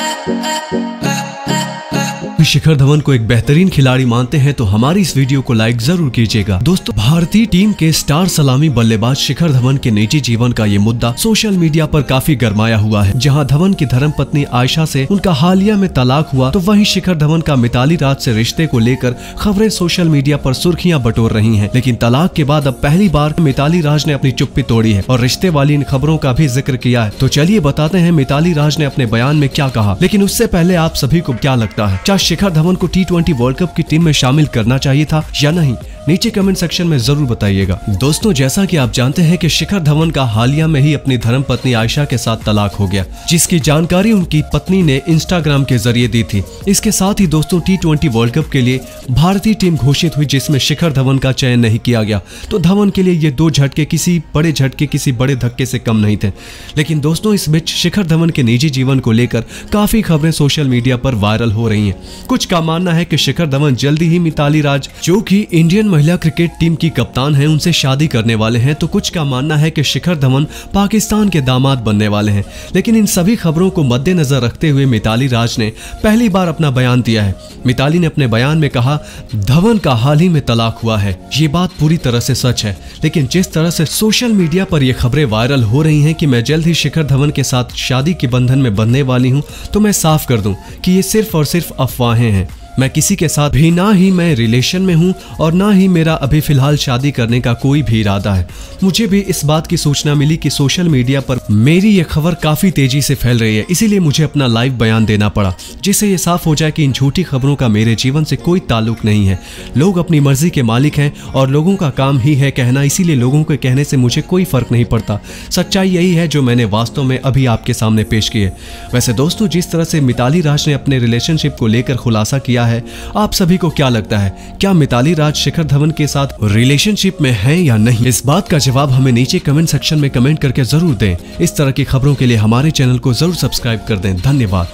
uh, uh. uh. शिखर धवन को एक बेहतरीन खिलाड़ी मानते हैं तो हमारी इस वीडियो को लाइक ज़रूर कीजिएगा। दोस्तों, भारतीय टीम के स्टार सलामी बल्लेबाज शिखर धवन के निजी जीवन का ये मुद्दा सोशल मीडिया पर काफ़ी गरमाया हुआ है। जहाँ धवन की धर्म पत्नी आयशा से उनका हालिया में तलाक हुआ तो वहीं शिखर धवन का मिताली राज से रिश्ते को लेकर खबरें सोशल मीडिया पर सुर्खियाँ बटोर रही है। लेकिन तलाक के बाद अब पहली बार मिताली राज ने अपनी चुप्पी तोड़ी है, और रिश्ते वाली इन खबरों का भी ज़िक्र किया है। तो चलिए बताते हैं मिताली राज ने अपने बयान में क्या कहा। लेकिन उससे पहले आप सभी को क्या लगता है? क्या शिखर धवन को टी वर्ल्ड कप की टीम में शामिल करना चाहिए था या नहीं? नीचे कमेंट सेक्शन में ज़रूर बताइएगा। दोस्तों, जैसा कि आप जानते हैं कि शिखर धवन का हालिया में ही अपनी धर्म पत्नी आयशा के साथ तलाक हो गया, जिसकी जानकारी उनकी पत्नी ने इंस्टाग्राम के ज़रिए दी थी। इसके साथ ही दोस्तों टी ट्वेंटी वर्ल्ड कप के लिए भारतीय टीम घोषित हुई, जिसमें शिखर धवन का चयन नहीं किया गया। तो धवन के लिए ये दो झटके किसी बड़े झटके, किसी बड़े धक्के से कम नहीं थे। लेकिन दोस्तों, इस बीच शिखर धवन के निजी जीवन को लेकर काफ़ी खबरें सोशल मीडिया पर वायरल हो रही हैं। कुछ का मानना है कि शिखर धवन जल्दी ही मिताली राज, जो कि इंडियन महिला क्रिकेट टीम की कप्तान है, उनसे शादी करने वाले हैं तो कुछ का मानना है कि शिखर धवन पाकिस्तान के दामाद बनने वाले हैं। लेकिन इन सभी खबरों को मद्देनजर रखते हुए मिताली राज ने पहली बार अपना बयान दिया है। मिताली ने अपने बयान में कहा, धवन का हाल ही में तलाक हुआ है। ये बात पूरी तरह से सच है। लेकिन जिस तरह से सोशल मीडिया पर यह खबरें वायरल हो रही हैं कि मैं जल्द ही शिखर धवन के साथ शादी के बंधन में बंधने वाली हूँ तो मैं साफ़ कर दूँ कि ये सिर्फ़ और सिर्फ़ अफवाहें हैं। मैं किसी के साथ भी ना ही मैं रिलेशन में हूँ और ना ही मेरा अभी फ़िलहाल शादी करने का कोई भी इरादा है। मुझे भी इस बात की सूचना मिली कि सोशल मीडिया पर मेरी ये खबर काफ़ी तेज़ी से फैल रही है, इसीलिए मुझे अपना लाइव बयान देना पड़ा, जिससे ये साफ़ हो जाए कि इन झूठी खबरों का मेरे जीवन से कोई ताल्लुक नहीं है। लोग अपनी मर्ज़ी के मालिक हैं और लोगों का काम ही है कहना, इसीलिए लोगों के कहने से मुझे कोई फ़र्क नहीं पड़ता। सच्चाई यही है जो मैंने वास्तव में अभी आपके सामने पेश की है। वैसे दोस्तों, जिस तरह से मिताली राज ने अपने रिलेशनशिप को लेकर खुलासा किया है। आप सभी को क्या लगता है, क्या मिताली राज शिखर धवन के साथ रिलेशनशिप में है या नहीं? इस बात का जवाब हमें नीचे कमेंट सेक्शन में कमेंट करके ज़रूर दें। इस तरह की खबरों के लिए हमारे चैनल को ज़रूर सब्सक्राइब कर दें। धन्यवाद।